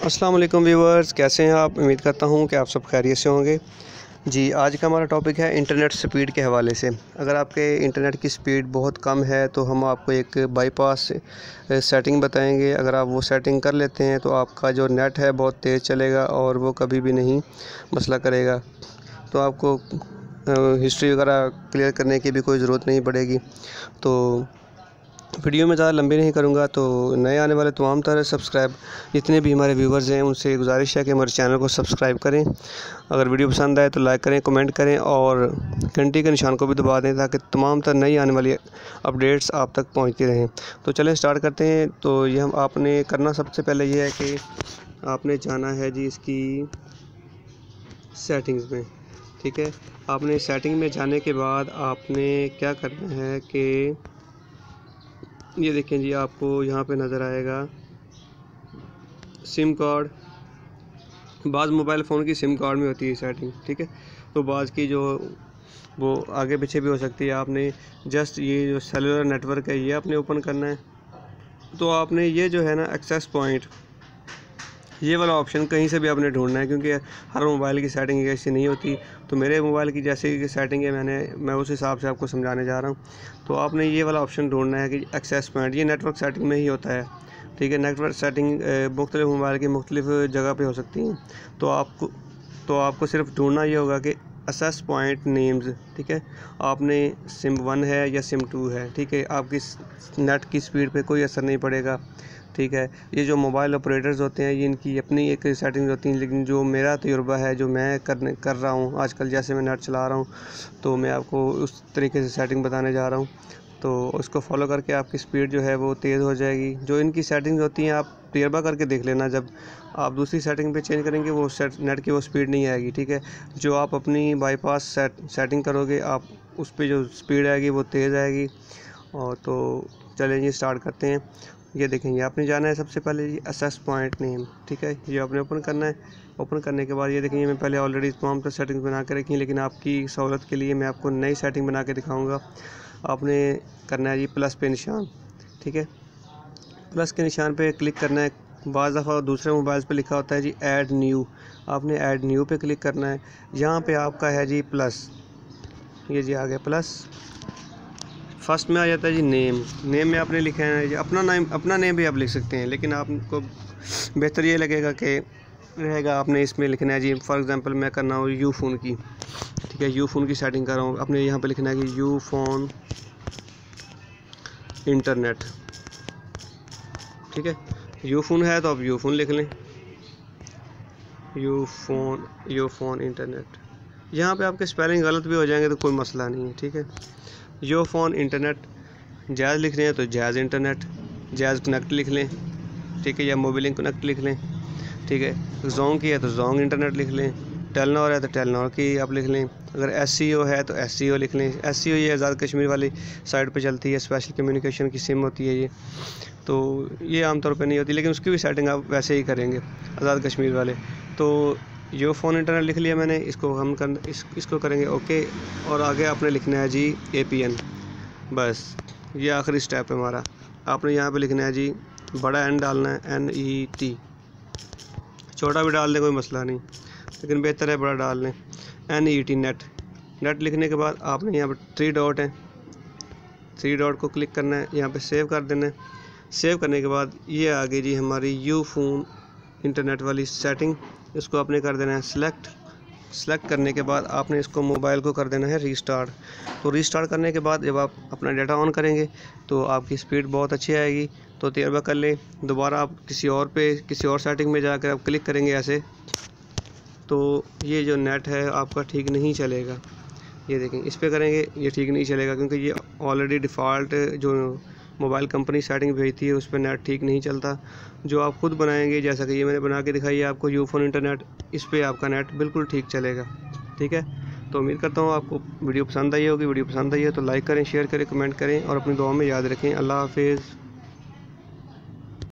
अस्सलाम वालेकुम व्यूवर्स कैसे हैं आप? उम्मीद करता हूँ कि आप सब खैरियत से होंगे। जी, आज का हमारा टॉपिक है इंटरनेट स्पीड के हवाले से। अगर आपके इंटरनेट की स्पीड बहुत कम है तो हम आपको एक बाईपास सेटिंग बताएँगे। अगर आप वो सेटिंग कर लेते हैं तो आपका जो नेट है बहुत तेज़ चलेगा और वो कभी भी नहीं मसला करेगा। तो आपको हिस्ट्री वगैरह क्लियर करने की भी कोई ज़रूरत नहीं पड़ेगी। तो वीडियो में ज़्यादा लंबी नहीं करूँगा तो नए आने वाले तमाम तरह सब्सक्राइब जितने भी हमारे व्यूवर्स हैं, उनसे गुजारिश है कि हमारे चैनल को सब्सक्राइब करें। अगर वीडियो पसंद आए तो लाइक करें कमेंट करें और घंटी के निशान को भी दबा दें ताकि तमाम तरह नई आने वाली अपडेट्स आप तक पहुँचती रहें। तो चलें स्टार्ट करते हैं। तो ये हम आपने करना सबसे पहले ये है कि आपने जाना है जी इसकी सेटिंग्स में। ठीक है? आपने सेटिंग में जाने के बाद आपने क्या करना है कि ये देखें जी, आपको यहाँ पे नज़र आएगा। सिम कार्ड बाज़ मोबाइल फ़ोन की सिम कार्ड में होती है सेटिंग ठीक है? तो बाज़ की जो वो आगे पीछे भी हो सकती है। आपने जस्ट ये जो सेलुलर नेटवर्क है, ये आपने ओपन करना है। तो आपने ये जो है ना एक्सेस पॉइंट ये वाला ऑप्शन कहीं से भी आपने ढूंढना है, क्योंकि हर मोबाइल की सेटिंग ऐसी नहीं होती। तो मेरे मोबाइल की जैसे की सेटिंग है, मैंने, मैं उस हिसाब से आपको समझाने जा रहा हूँ। तो आपने ये वाला ऑप्शन ढूंढना है कि एक्सेस पॉइंट ये नेटवर्क सेटिंग में ही होता है। ठीक है नेटवर्क सेटिंग मुख्तलिफ़ मोबाइल की मुख्तलिफ़ जगह पर हो सकती हैं। तो आपको तो आपको सिर्फ़ ढूंढना ये होगा कि असेस पॉइंट नेम्स ठीक है? आपने सिम वन है या सिम टू है, ठीक है? आपकी नेट की स्पीड पे कोई असर नहीं पड़ेगा। ठीक है? ये जो मोबाइल ऑपरेटर्स होते हैं, ये इनकी अपनी एक सेटिंग्स होती हैं, लेकिन जो मेरा तजुर्बा है, जो मैं करने, कर रहा हूँ, आजकल जैसे मैं नेट चला रहा हूँ तो मैं आपको उस तरीके से सेटिंग बताने जा रहा हूँ। तो उसको फॉलो करके आपकी स्पीड जो है, वो तेज़ हो जाएगी। जो इनकी सेटिंग्स होती हैं, आप तजर्बा करके देख लेना, जब आप दूसरी सेटिंग पे चेंज करेंगे, वो सेट नेट की वो स्पीड नहीं आएगी, ठीक है? जो आप अपनी बाईपास सेट सेटिंग करोगे, आप उस पर जो स्पीड आएगी, वो तेज़ आएगी। और तो चलें जी स्टार्ट करते हैं। ये देखेंगे, आपने जाना है सबसे पहले ये असेस पॉइंट नेम ठीक है? ये आपने ओपन करना है। ओपन करने के बाद ये देखेंगे, मैं पहले ऑलरेडी तमाम तो सेटिंग्स बना के रखी हैं, लेकिन आपकी सहूलत के लिए मैं आपको नई सेटिंग बना के दिखाऊँगा। आपने करना है जी प्लस पे निशान, ठीक है? प्लस के निशान पे क्लिक करना है। बाज़ दफ़ा दूसरे मोबाइल पे लिखा होता है जी ऐड न्यू आपने ऐड न्यू पे क्लिक करना है। यहाँ पे आपका है जी प्लस ये जी आ गया प्लस फ़र्स्ट में आ जाता है जी नेम। नेम में आपने लिखा है जी। अपना नाम, अपना नेम भी आप लिख सकते हैं, लेकिन आपको बेहतर ये लगेगा कि रहेगा आपने इसमें लिखना है जी। फॉर एग्ज़ाम्पल मैं करना हूँ यू फ़ोन की। ठीक है यू फ़ोन की सेटिंग कर रहा हूँ। आपने यहाँ पे लिखना है कि यू फ़ोन इंटरनेट ठीक है यू फ़ोन है तो आप यू फ़ोन लिख लें। You phone you phone internet यहाँ पे आपके स्पेलिंग गलत भी हो जाएँगे तो कोई मसला नहीं है, ठीक है? यो फ़ोन इंटरनेट, जैज़ लिख रहे हैं तो जैज़ इंटरनेट, जैज़ कनेक्ट लिख लें, ठीक है, या मोबिलिंग कनेक्ट लिख लें, ठीक है। जोंग की है तो जोंग इंटरनेट लिख लें, टेलनॉर है तो टेलनॉर की आप लिख लें, अगर एससीओ है तो एससीओ लिख लें। एससीओ ये आज़ाद कश्मीर वाली साइड पे चलती है, स्पेशल कम्युनिकेशन की सिम होती है ये तो ये आमतौर पे नहीं होती, लेकिन उसकी भी सेटिंग आप वैसे ही करेंगे, आज़ाद कश्मीर वाले। तो जो फ़ोन इंटरनेट लिख लिया मैंने इसको हम कर इस, इसको करेंगे ओके और आगे आपने लिखना है जी ए पी एन बस ये आखिरी स्टेप है हमारा। आपने यहाँ पे लिखना है जी बड़ा एन डालना है एन ई टी छोटा भी डाल दें कोई मसला नहीं। लेकिन बेहतर है बड़ा डाल लें। N E T net net लिखने के बाद आपने यहाँ पर थ्री डॉट है। थ्री डॉट को क्लिक करना है यहाँ पे सेव कर देना है। सेव करने के बाद ये आ गई जी हमारी यू फ़ोन इंटरनेट वाली सेटिंग, इसको आपने कर देना है सिलेक्ट सेलेक्ट करने के बाद आपने इसको मोबाइल को कर देना है रीस्टार्ट तो रीस्टार्ट करने के बाद जब आप अपना डाटा ऑन करेंगे तो आपकी स्पीड बहुत अच्छी आएगी। तो तजर्बा कर लें, दोबारा आप किसी और पे, किसी और सेटिंग में जाकर आप क्लिक करेंगे ऐसे तो ये जो नेट है, आपका ठीक नहीं चलेगा। ये देखें, इस पर करेंगे, ये ठीक नहीं चलेगा, क्योंकि ये ऑलरेडी डिफ़ॉल्ट जो मोबाइल कंपनी सेटिंग भेजती है, उस पर नेट ठीक नहीं चलता। जो आप खुद बनाएँगे, जैसा कि ये मैंने बना के दिखाई है आपको, यूफोन इंटरनेट, इस पर आपका नेट बिल्कुल ठीक चलेगा। ठीक है? तो उम्मीद करता हूँ आपको वीडियो पसंद आई होगी। वीडियो पसंद आई है तो लाइक करें, शेयर करें, कमेंट करें और अपनी दुआ में याद रखें। अल्लाह हाफिज़।